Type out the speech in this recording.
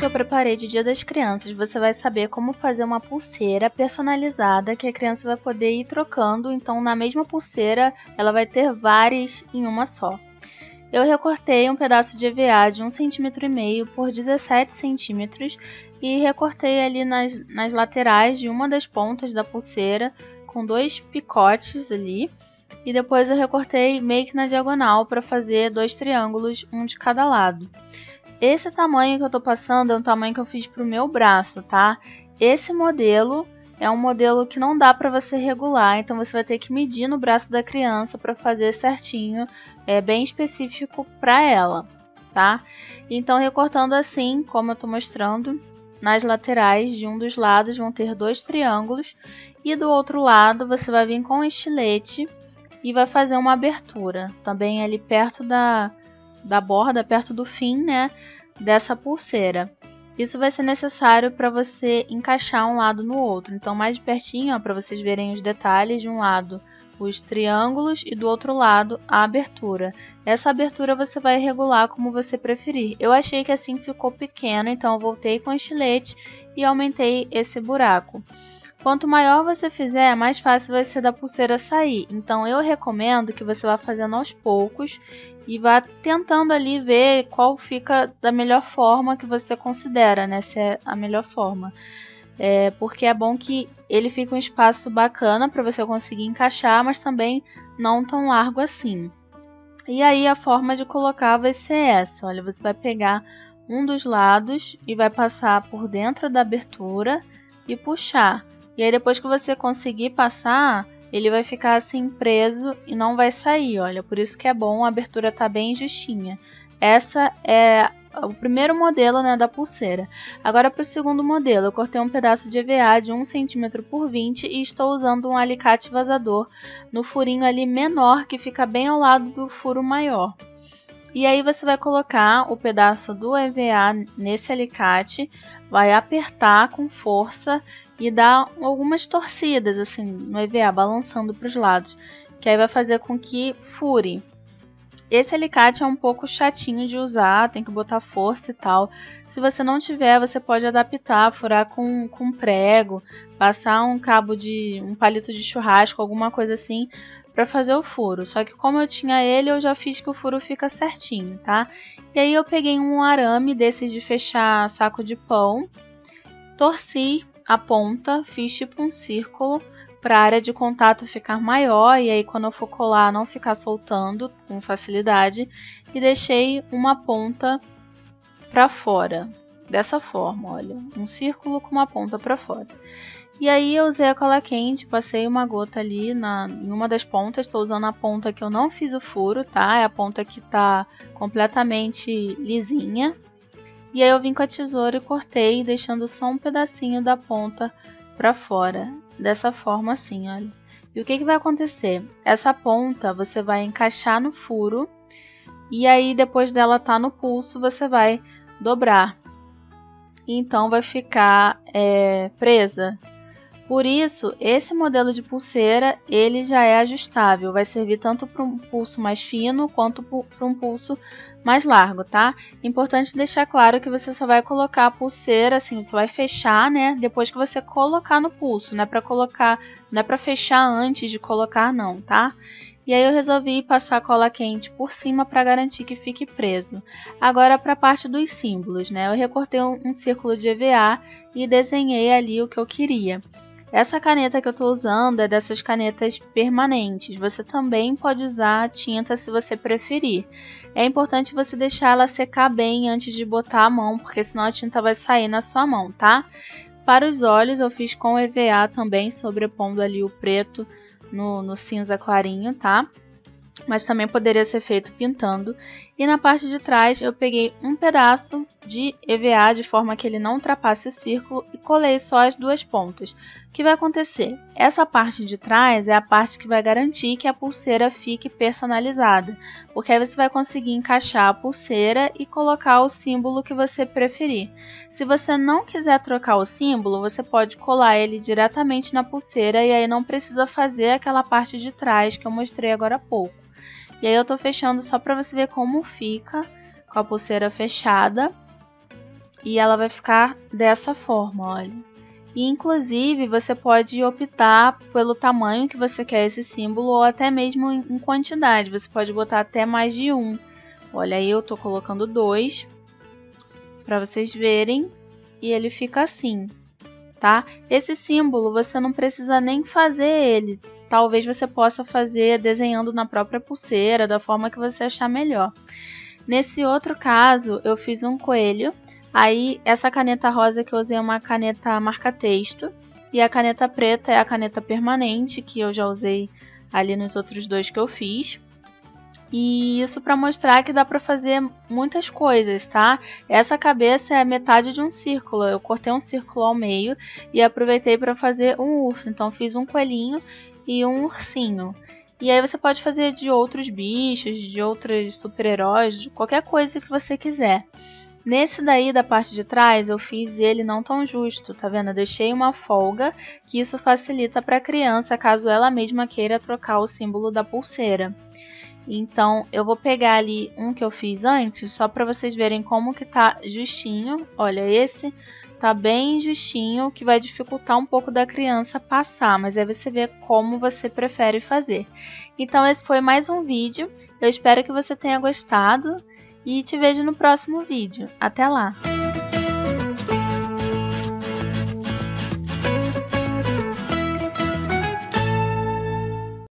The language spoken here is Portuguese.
que eu preparei de Dia das Crianças, você vai saber como fazer uma pulseira personalizada que a criança vai poder ir trocando. Então, na mesma pulseira, ela vai ter várias em uma só. Eu recortei um pedaço de EVA de 1,5 cm por 17 cm e recortei ali nas, nas laterais de uma das pontas da pulseira com dois picotes ali. E depois eu recortei meio que na diagonal para fazer dois triângulos, um de cada lado. Esse tamanho que eu tô passando é um tamanho que eu fiz pro meu braço, tá? Esse modelo é um modelo que não dá para você regular, então você vai ter que medir no braço da criança para fazer certinho, é bem específico para ela, tá? Então recortando assim, como eu tô mostrando, nas laterais de um dos lados vão ter dois triângulos e do outro lado você vai vir com um estilete e vai fazer uma abertura, também ali perto da da borda, perto do fim, né, dessa pulseira. Isso vai ser necessário para você encaixar um lado no outro. Então, mais de pertinho, para vocês verem os detalhes, de um lado os triângulos e do outro lado a abertura. Essa abertura você vai regular como você preferir. Eu achei que assim ficou pequeno, então voltei com o estilete e aumentei esse buraco. Quanto maior você fizer, mais fácil vai ser da pulseira sair. Então eu recomendo que você vá fazendo aos poucos e vá tentando ali ver qual fica da melhor forma que você considera, né? Se é a melhor forma. É, porque é bom que ele fique um espaço bacana para você conseguir encaixar, mas também não tão largo assim. E aí a forma de colocar vai ser essa. Olha, você vai pegar um dos lados e vai passar por dentro da abertura e puxar. E aí depois que você conseguir passar, ele vai ficar assim preso e não vai sair, olha. Por isso que é bom, a abertura tá bem justinha. Essa é o primeiro modelo né, da pulseira. Agora para o segundo modelo, eu cortei um pedaço de EVA de 1 cm por 20 e estou usando um alicate vazador no furinho ali menor que fica bem ao lado do furo maior. E aí você vai colocar o pedaço do EVA nesse alicate, vai apertar com força e dar algumas torcidas assim no EVA, balançando para os lados, que aí vai fazer com que fure. Esse alicate é um pouco chatinho de usar, tem que botar força e tal. Se você não tiver, você pode adaptar, furar com, com prego, passar um cabo de um palito de churrasco, alguma coisa assim, para fazer o furo. Só que como eu tinha ele, eu já fiz que o furo fica certinho, tá? E aí eu peguei um arame desses de fechar saco de pão, torci a ponta, fiz tipo um círculo para a área de contato ficar maior e aí quando eu for colar não ficar soltando com facilidade e deixei uma ponta para fora dessa forma, olha, um círculo com uma ponta para fora. E aí eu usei a cola quente, passei uma gota ali na, em uma das pontas, estou usando a ponta que eu não fiz o furo, tá? É a ponta que está completamente lisinha. E aí eu vim com a tesoura e cortei, deixando só um pedacinho da ponta para fora, dessa forma assim, olha. E o que, que vai acontecer? Essa ponta você vai encaixar no furo e aí depois dela tá no pulso você vai dobrar. Então vai ficar é, presa por isso, esse modelo de pulseira ele já é ajustável, vai servir tanto para um pulso mais fino quanto para um pulso mais largo, tá? Importante deixar claro que você só vai colocar a pulseira assim, você vai fechar, né? Depois que você colocar no pulso, não é para colocar, não é para fechar antes de colocar não, tá? E aí eu resolvi passar cola quente por cima para garantir que fique preso. Agora para a parte dos símbolos, né? Eu recortei um, um círculo de EVA e desenhei ali o que eu queria. Essa caneta que eu estou usando é dessas canetas permanentes. Você também pode usar a tinta se você preferir. É importante você deixar ela secar bem antes de botar a mão, porque senão a tinta vai sair na sua mão, tá? Para os olhos eu fiz com EVA também, sobrepondo ali o preto no, no cinza clarinho, tá? mas também poderia ser feito pintando. E na parte de trás eu peguei um pedaço de EVA de forma que ele não ultrapasse o círculo e colei só as duas pontas. O que vai acontecer? Essa parte de trás é a parte que vai garantir que a pulseira fique personalizada, porque aí você vai conseguir encaixar a pulseira e colocar o símbolo que você preferir. Se você não quiser trocar o símbolo, você pode colar ele diretamente na pulseira e aí não precisa fazer aquela parte de trás que eu mostrei agora há pouco. E aí eu tô fechando só para você ver como fica com a pulseira fechada. E ela vai ficar dessa forma, olha. E inclusive você pode optar pelo tamanho que você quer esse símbolo ou até mesmo em quantidade. Você pode botar até mais de um. Olha aí, eu tô colocando dois para vocês verem e ele fica assim, tá? Esse símbolo você não precisa nem fazer ele. Talvez você possa fazer desenhando na própria pulseira, da forma que você achar melhor. Nesse outro caso, eu fiz um coelho Aí, essa caneta rosa que eu usei é uma caneta marca-texto. E a caneta preta é a caneta permanente, que eu já usei ali nos outros dois que eu fiz. E isso para mostrar que dá para fazer muitas coisas, tá? Essa cabeça é metade de um círculo. Eu cortei um círculo ao meio e aproveitei para fazer um urso. Então fiz um coelhinho e um ursinho. E aí você pode fazer de outros bichos, de outros super-heróis, de qualquer coisa que você quiser. Nesse daí da parte de trás, eu fiz ele não tão justo, tá vendo? Eu deixei uma folga, que isso facilita para a criança caso ela mesma queira trocar o símbolo da pulseira. Então, eu vou pegar ali um que eu fiz antes, só para vocês verem como que tá justinho. Olha, esse tá bem justinho, que vai dificultar um pouco da criança passar, mas aí você vê como você prefere fazer. Então, esse foi mais um vídeo. Eu espero que você tenha gostado e te vejo no próximo vídeo. Até lá!